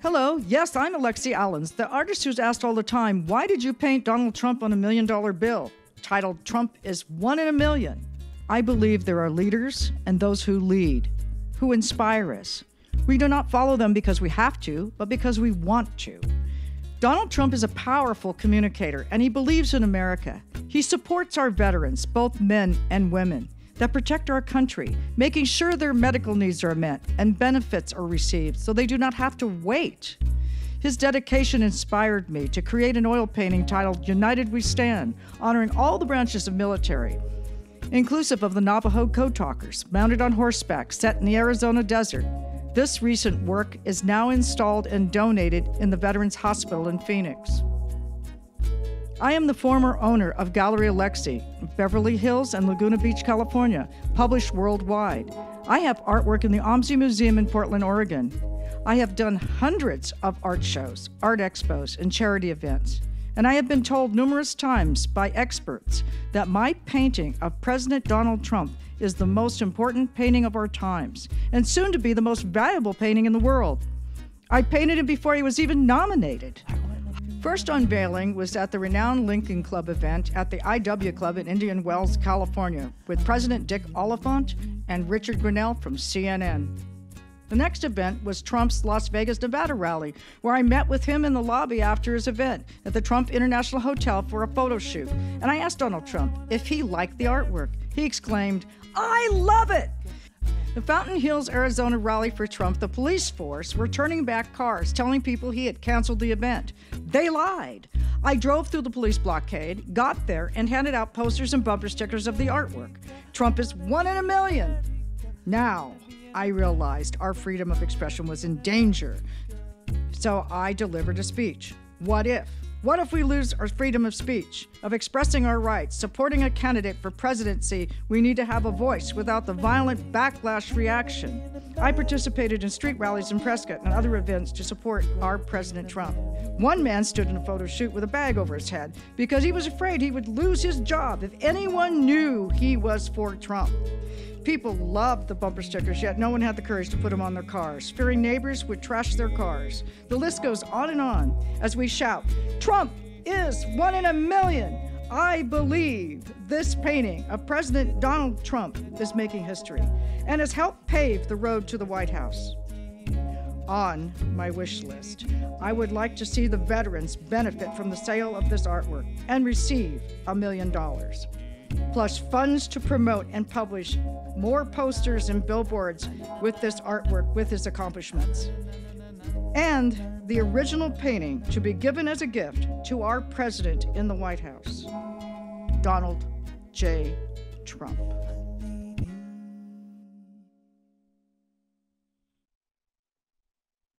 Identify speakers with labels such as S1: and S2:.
S1: Hello, yes, I'm Alexi Allens, the artist who's asked all the time, why did you paint Donald Trump on a million dollar bill? Titled Trump is One in a Million. I believe there are leaders and those who lead, who inspire us. We do not follow them because we have to, but because we want to. Donald Trump is a powerful communicator and he believes in America. He supports our veterans, both men and women, that protect our country, making sure their medical needs are met and benefits are received so they do not have to wait. His dedication inspired me to create an oil painting titled United We Stand, honoring all the branches of military inclusive of the Navajo Code Talkers, mounted on horseback, set in the Arizona desert. This recent work is now installed and donated in the Veterans Hospital in Phoenix. I am the former owner of Gallery Alexi, Beverly Hills and Laguna Beach, California, published worldwide. I have artwork in the OMSI Museum in Portland, Oregon. I have done hundreds of art shows, art expos, and charity events. And I have been told numerous times by experts that my painting of President Donald Trump is the most important painting of our times and soon to be the most valuable painting in the world. I painted him before he was even nominated. First unveiling was at the renowned Lincoln Club event at the IW Club in Indian Wells, California, with President Dick Oliphant and Richard Grenell from CNN. The next event was Trump's Las Vegas, Nevada rally, where I met with him in the lobby after his event at the Trump International Hotel for a photo shoot. And I asked Donald Trump if he liked the artwork. He exclaimed, I love it! The Fountain Hills, Arizona rally for Trump, the police force were turning back cars, telling people he had canceled the event. They lied. I drove through the police blockade, got there, and handed out posters and bumper stickers of the artwork. Trump is one in a million. Now, I realized our freedom of expression was in danger. So I delivered a speech. What if? What if we lose our freedom of speech, of expressing our rights, supporting a candidate for presidency? We need to have a voice without the violent backlash reaction. I participated in street rallies in Prescott and other events to support our President Trump. One man stood in a photo shoot with a bag over his head because he was afraid he would lose his job if anyone knew he was for Trump. People loved the bumper stickers, yet no one had the courage to put them on their cars, fearing neighbors would trash their cars. The list goes on and on as we shout, Trump is one in a million. I believe this painting of President Donald Trump is making history and has helped pave the road to the White House. On my wish list, I would like to see the veterans benefit from the sale of this artwork and receive a million dollars plus funds to promote and publish more posters and billboards with this artwork, with his accomplishments. And the original painting to be given as a gift to our president in the White House, Donald J. Trump.